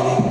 Oh.